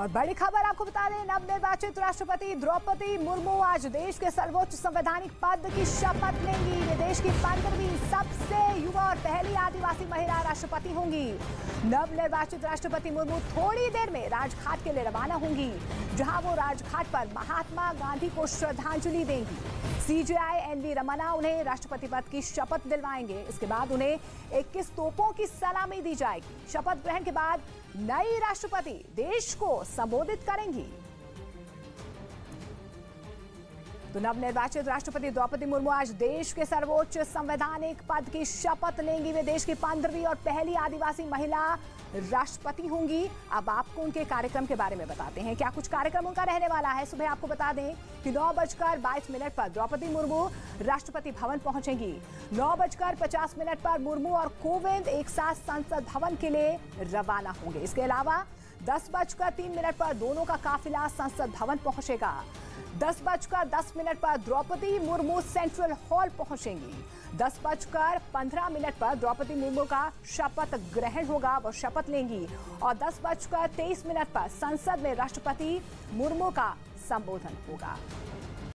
और बड़ी खबर आपको बता दें, नवनिर्वाचित राष्ट्रपति द्रौपदी मुर्मू आज देश के सर्वोच्च संवैधानिक पद की शपथ लेंगी। वे देश की पंद्रहवीं सबसे युवा और पहली आदिवासी महिला राष्ट्रपति होंगी। नवनिर्वाचित राष्ट्रपति मुर्मू थोड़ी देर में राजघाट के लिए रवाना होंगी, जहाँ वो राजघाट पर महात्मा गांधी को श्रद्धांजलि देंगी। सीजीआई एनवी रमना उन्हें राष्ट्रपति पद की शपथ दिलवाएँगे। इसके बाद उन्हें 21 तोपों की सलामी दी जाएगी। शपथ ग्रहण के बाद नई राष्ट्रपति देश को संबोधित करेंगी। तो नवनिर्वाचित राष्ट्रपति द्रौपदी मुर्मू आज देश के सर्वोच्च संवैधानिक पद की शपथ लेंगी। वे देश की पंद्रहवीं और पहली आदिवासी महिला राष्ट्रपति होंगी। अब आपको उनके कार्यक्रम के बारे में बताते हैं। क्या कुछ कार्यक्रम उनका रहने वाला है? सुबह आपको बता दें कि नौ बजकर बाईस मिनट पर द्रौपदी मुर्मू राष्ट्रपति भवन पहुंचेंगी। नौ बजकर पचास मिनट पर मुर्मू और कोविंद एक साथ संसद भवन के लिए रवाना होंगे। इसके अलावा दस बजकर तीन मिनट पर। दोनों का काफिला संसद भवन पहुंचेगा। दस बजकर दस मिनट पर द्रौपदी मुर्मू सेंट्रल हॉल पहुंचेंगी। दस बजकर पंद्रह मिनट पर द्रौपदी मुर्मू का शपथ ग्रहण होगा, वो शपथ लेंगी। और दस बजकर तेईस मिनट पर संसद में राष्ट्रपति मुर्मू का संबोधन होगा।